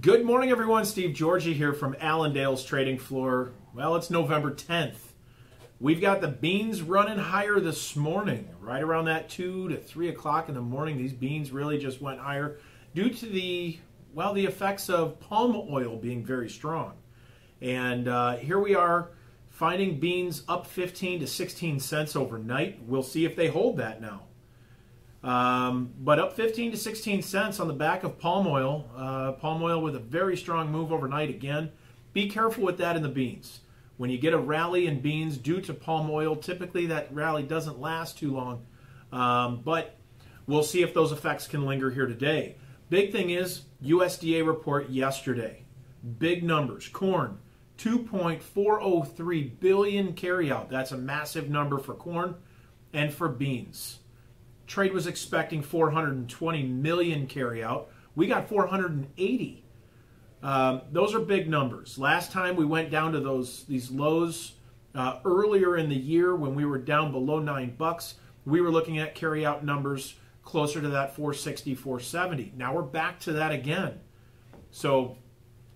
Good morning, everyone. Steve Georgy here from Allendale's trading floor. Well, it's November 10th. We've got the beans running higher this morning, right around that 2 to 3 o'clock in the morning. These beans really just went higher due to the, well, the effects of palm oil being very strong. And uh, here we are finding beans up 15 to 16 cents overnight. We'll see if they hold that now. Um, but up 15 to 16 cents on the back of palm oil. Uh, palm oil with a very strong move overnight again. Be careful with that in the beans. When you get a rally in beans due to palm oil, typically that rally doesn't last too long. Um, but we'll see if those effects can linger here today. Big thing is USDA report yesterday. Big numbers. Corn, 2.403 billion carryout. That's a massive number for corn and for beans. Trade was expecting 420 million carryout. We got 480. Um, those are big numbers. Last time we went down to those these lows uh, earlier in the year when we were down below nine bucks, we were looking at carryout numbers closer to that 460, 470. Now we're back to that again. So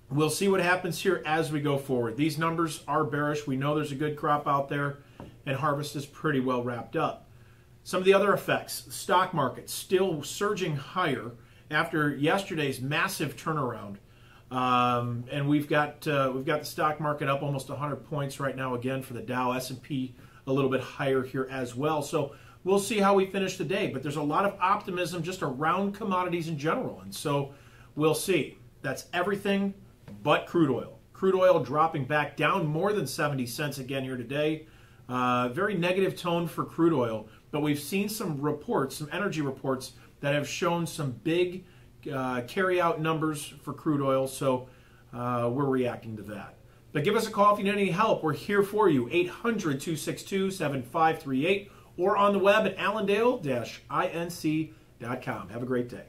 we'll see what happens here as we go forward. These numbers are bearish. We know there's a good crop out there, and harvest is pretty well wrapped up. Some of the other effects, stock market still surging higher after yesterday's massive turnaround. Um, and we've got uh, we've got the stock market up almost 100 points right now again for the Dow, S&P a little bit higher here as well. So we'll see how we finish the day. But there's a lot of optimism just around commodities in general, and so we'll see. That's everything but crude oil. Crude oil dropping back down more than 70 cents again here today. Uh, very negative tone for crude oil, but we've seen some reports, some energy reports, that have shown some big uh, carry out numbers for crude oil, so uh, we're reacting to that. But give us a call if you need any help. We're here for you, 800 262 7538, or on the web at allendale inc.com. Have a great day.